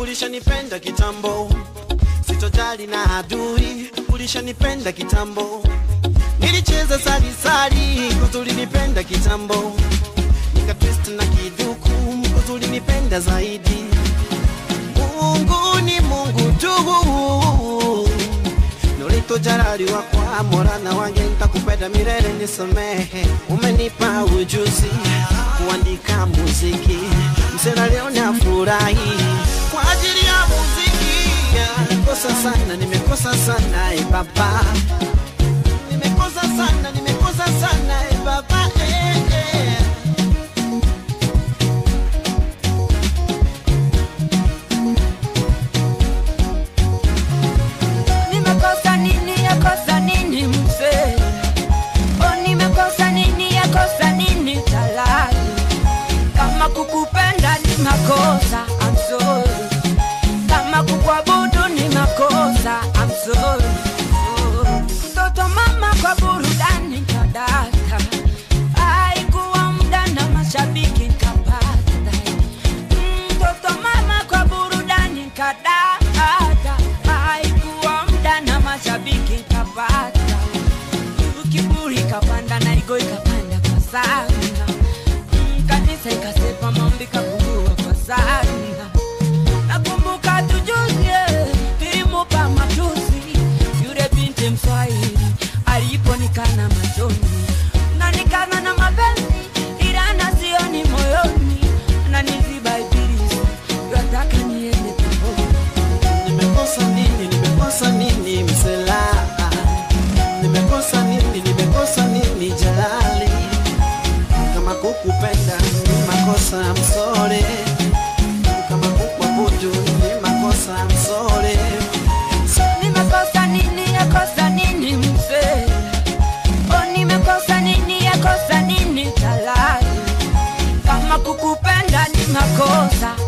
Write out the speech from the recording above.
ulishanipenda kitambo, sitojali na adui, ulishanipenda kitambo, nilicheza salisali, kuzulinipenda kitambo, nikatwist na kiduku, kuzulinipenda zaidi. Mungu ni Mungu tu, nolitojalali kwa morana wange, nitakupenda milele, nisamehe. Umenipa ujuzi kuandika muziki, msela leo na furahi kwa ajili ya muziki. Nimekosa sana, nimekosa sana, e baba, makosa, I'm sorry. Kama kukuabudu ni makosa, I'm sorry. Mtoto mama kwa burudani kadata, haikuwa muda na mashabiki kapata. Mtoto mama kwa burudani kadata, haikuwa muda na mashabiki kapata. Kiburi kapanda na igo ikapanda kwa sana, kanisa ikasepa kama kukupenda ni makosa.